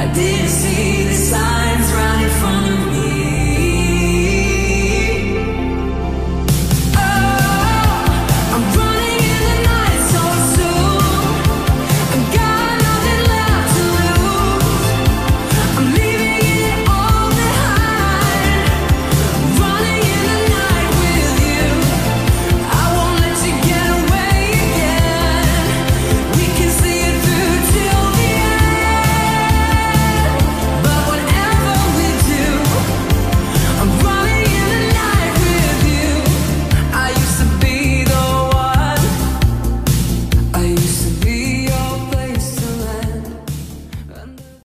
I didn't see.